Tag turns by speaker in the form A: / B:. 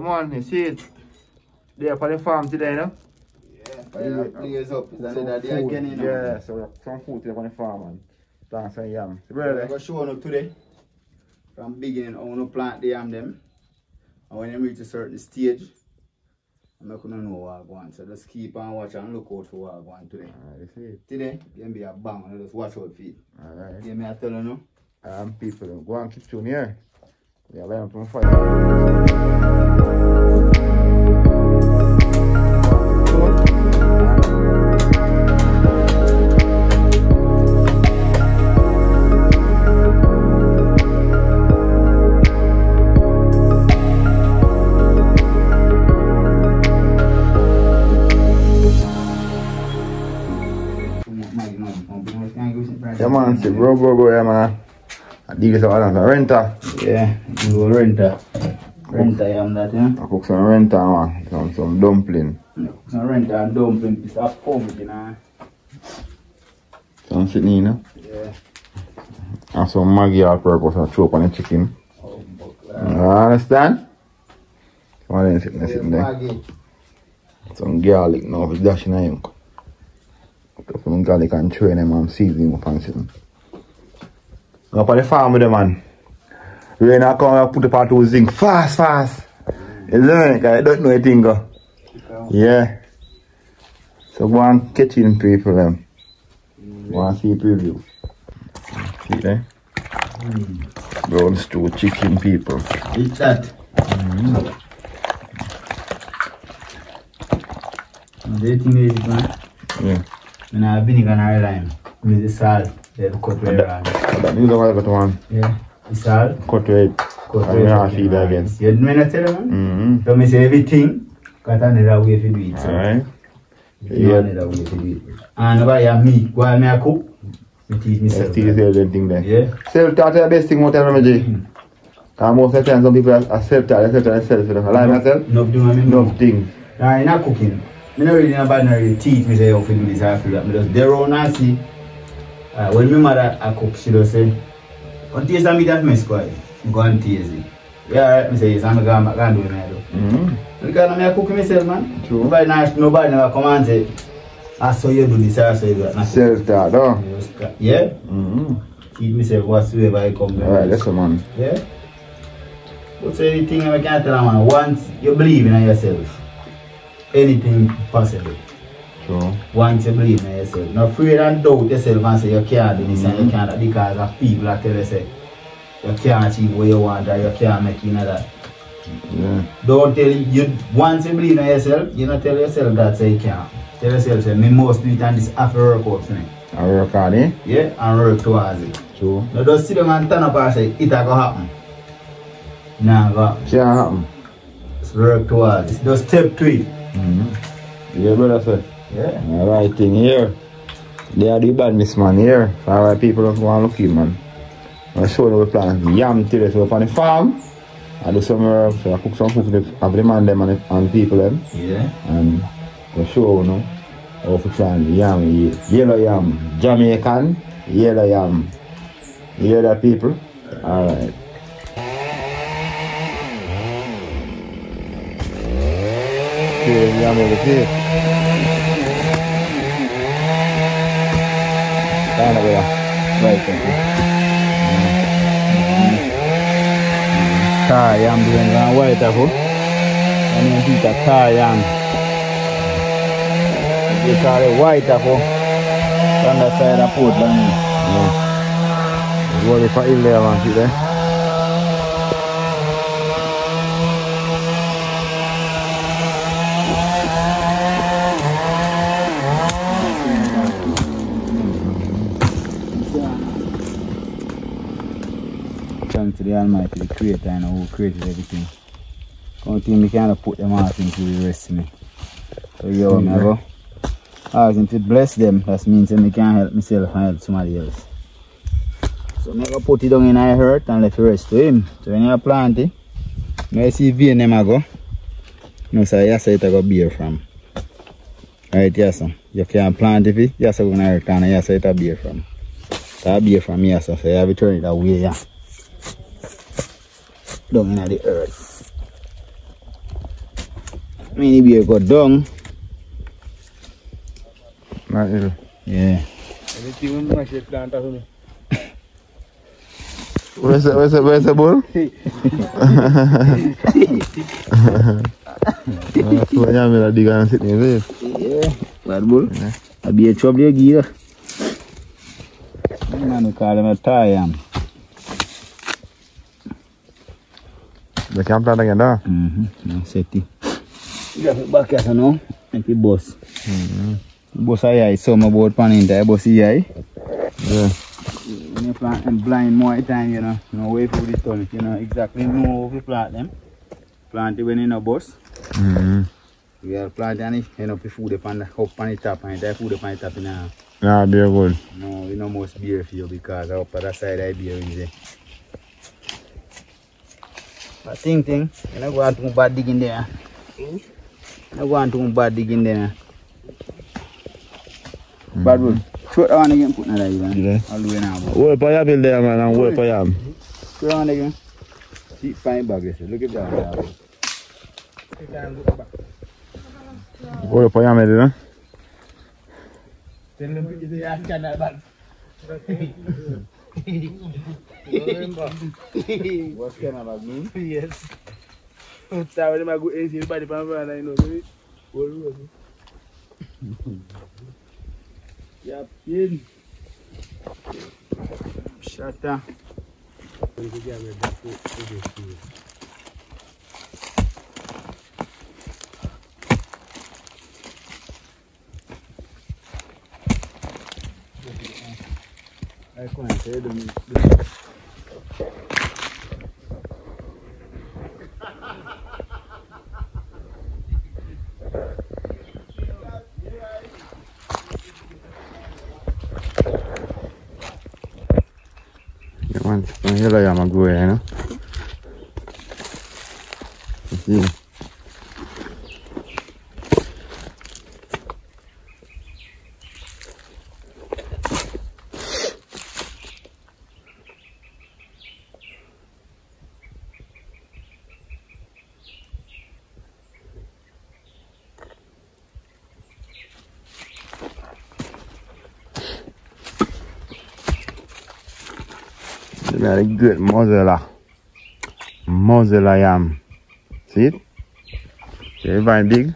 A: man, you see it. There for the farm today, no?
B: Yeah, fire blaze up. It's
A: Some
B: another day
A: food,
B: again, you know.
A: Yeah, so some food today for the farm, man. Plant some yam. So,
B: I'm going to show you today. From beginning, I want to plant the yam them. And when they reach a certain stage, I'm not going to know what I want. So just keep on watching and look out for what I want today.
A: Alright, you see it.
B: Today, gonna be a bang. and just watch out for it.
A: Alright.
B: Give me a tell you no.
A: Um, people, go and keep tune here. Galera, vamos fazer. Yeah man, it's a bro, bro, bro, yeah man. I dig it out of the renter.
B: Yeah, you go renter. Renter yam that, yeah.
A: I cook some renter, man. Some, some dumpling.
B: Some renter and dumpling piece of pork, you know.
A: Some sitting, you know.
B: Yeah.
A: And some Maggi all purpose and chop on the chicken.
B: Oh, buck,
A: You understand? Some of them sitting there, sitting there.
B: Maggi.
A: Some garlic now, it's dashing in him. Put some garlic and train them and seasoning up and sitting. Go up on the farm with them, man. Rain a come and put the part to zinc fast, fast. You know, because I don't know anything. Go. Yeah. So go and catch in people, them. Go and see preview. See eh? hmm. there? Brown stew chicken people.
B: Eat that. And the thing is, man,
A: Yeah.
B: when I have vinegar and lime, with the salt, they cut very
A: that, But these are what I got one.
B: Yeah. It's all.
A: Cut weight.
B: Cut
A: weight.
B: I'm
A: feed that again.
B: You know what I tell man?
A: Mm-hmm.
B: So I say everything, got another way to do it. So.
A: Alright. Yeah.
B: Another way to do it. And why I me, while me mm-hmm. I cook, e me teach myself.
A: Teach
B: yourself
A: the thing there.
B: Yeah.
A: Self-taught is the best thing, what I remember, Jay. Mm-hmm. Kan most of the time, some people are self-taught, they're self-taught, they're self-taught. Like myself?
B: Nope, do you know what I mean?
A: Nope thing.
B: Nah, in a cooking, me not really, not bad, not really teach myself how to do this, I feel that. Me just there on and see. Uh, when my mother I cook, she just say, "What taste meat that mess boy?" Go and taste it. Yeah, right. Me say yes, I'm gonna go and do it. Do.
A: Mm-hmm.
B: Because I cook myself, man.
A: True.
B: Nobody, not, nobody never come and say, "I saw you do this, I saw you do that." Me just ca- Yeah.
A: Mm-hmm.
B: Teach myself whatsoever I come.
A: Alright, listen, man.
B: Yeah. But so anything I can tell a man, once you believe in yourself, anything possible.
A: True.
B: Once you believe in yourself. Not afraid and doubt yourself and say you can't do this and you can't because of people that tell you say you can't achieve what you want or you can't make you know that.
A: Yeah.
B: Don't tell you once you believe in yourself, you don't tell yourself that say you can't. Tell yourself say me must do it and this to work out for me.
A: I work hard, eh?
B: Yeah, and work towards it.
A: True.
B: Now just sit down and turn up and say it a go happen. Nah go.
A: Can't happen.
B: Just work towards it. Just step to it.
A: Mm-hmm. Yeah, brother, sir.
B: Yeah.
A: Alright thing here. They are the badness man here. Alright people don't want to look in man. I show them we plant yam today so on the farm. I do some work, so I cook some food for the, the man them and the, and the people them.
B: Yeah.
A: And I show you know how to plant yam, ye- yellow yam, Jamaican, yellow yam. You hear that people? Alright. Okay, yam over here.
B: Täällä vielä vaikeampi. Tää jämpi, on vaita hu. Ja niin siitä tää jämpi. Ja saada vaita
A: hu. Tänne saada puut lämmin. Vuoli pa illeä vaan
B: silleen. To the Almighty, the Creator, and who created everything. Come think me kind of put them out into the rest of me. So yo, I go. Ask him to bless them. That means that me can't help myself and help somebody else. So go put it down in my hurt and let the rest to him. So when you plant it, you see vein them I go. No sir, yes it I go bear from. Right, yes sir. You can plant it, yes sir, when I hurt and yes it a bear from. So I bear from yes sir, so you have to turn it away, yeah. dong ini the earth. Many bear go down.
A: Not ill.
B: Yeah.
A: ini the, masih the, where's the ball? Semuanya ambil di gansit sih.
B: Iya, bad ball.
A: Nah.
B: Abi coba dia gila. Mana kalau mau tayang. We call him a Thaiam.
A: Plant again dah.
B: Mm-hmm. No, set it. You got it back here now. Make it boss. Boss ay ay. Some about pan in there. Boss ay ay.
A: Yeah.
B: When you plant them blind more time, you know. No way for this turn. You know exactly know how to plant them. Plant it when you know boss.
A: Hmm.
B: We are planting it, you know, put food up on the up on the top and there food up on the top, you know.
A: Nah, be good.
B: No, we no most beer for you because up on that side I beer in there. ting ting ina go antu ba diginde ya ina go antu ba diginde ya badul chuot awan again put na
A: dai
B: ban alu na ba wo
A: pa ya bil da man wo pa
B: ya chuot awan again si fine bag this look at that wo pa
A: ya mel na Tell
C: them to get the ass can that bad.
B: You remember? What kind of a mean?
C: Yes. Sa wè di ma go esi, badi pan vran nan, you know, so we,
B: wòl wòl. Ya pin. Shata. Mwen ki gya
A: mwen bako, mwen ki gya mwen. Ecco, vedo. Andiamo avanti, io la chiamo a due, no? Così. Very good mozzarella. Mozzarella yam. See it? Very, very big.